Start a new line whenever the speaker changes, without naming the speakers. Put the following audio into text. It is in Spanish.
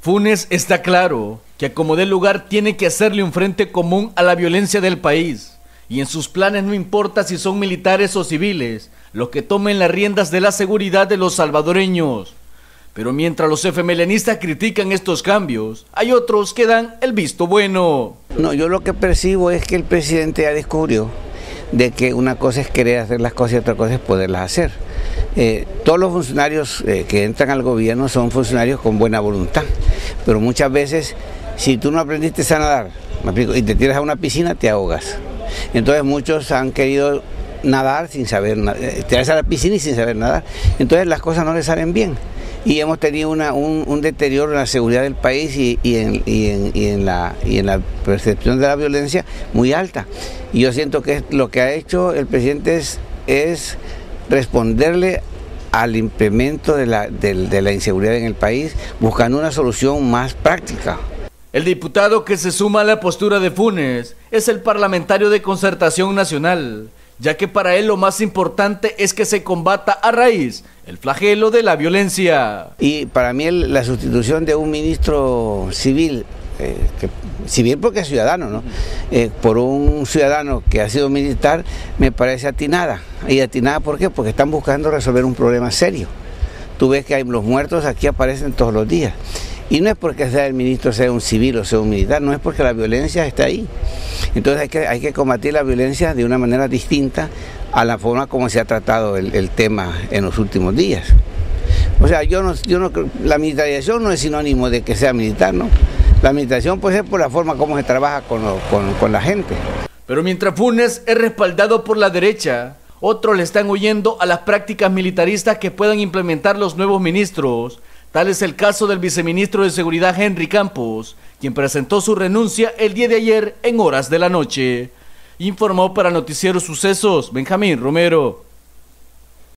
Funes está claro que como de lugar tiene que hacerle un frente común a la violencia del país. Y en sus planes no importa si son militares o civiles los que tomen las riendas de la seguridad de los salvadoreños. Pero mientras los FMLNistas critican estos cambios, hay otros que dan el visto bueno.
No, yo lo que percibo es que el presidente ya descubrió de que una cosa es querer hacer las cosas y otra cosa es poderlas hacer. Eh, todos los funcionarios eh, que entran al gobierno son funcionarios con buena voluntad, pero muchas veces si tú no aprendiste a nadar y te tiras a una piscina te ahogas. Entonces muchos han querido nadar sin saber, eh, tirarse a la piscina y sin saber nadar. Entonces las cosas no les salen bien y hemos tenido un, deterioro en la seguridad del país y, en, la, percepción de la violencia muy alta. Y yo siento que lo que ha hecho el presidente es, es responderle al implemento de la, de la inseguridad en el país, buscando una solución más práctica.
El diputado que se suma a la postura de Funes es el parlamentario de Concertación Nacional, ya que para él lo más importante es que se combata a raíz el flagelo de la violencia.
Y para mí la sustitución de un ministro civil, eh, civil porque es ciudadano, ¿no? Eh, por un ciudadano que ha sido militar, me parece atinada. ¿Y atinada por qué? Porque están buscando resolver un problema serio. Tú ves que hay, los muertos aquí aparecen todos los días. Y no es porque sea el ministro sea un civil o sea un militar, no es porque la violencia está ahí. Entonces hay que, hay que combatir la violencia de una manera distinta a la forma como se ha tratado el, tema en los últimos días. O sea, yo no, yo no, la militarización no es sinónimo de que sea militar, ¿no? La militarización puede ser por la forma como se trabaja con, con, con la gente.
Pero mientras Funes es respaldado por la derecha, otros le están huyendo a las prácticas militaristas que puedan implementar los nuevos ministros Tal es el caso del viceministro de Seguridad Henry Campos, quien presentó su renuncia el día de ayer en horas de la noche. Informó para Noticiero Sucesos Benjamín Romero.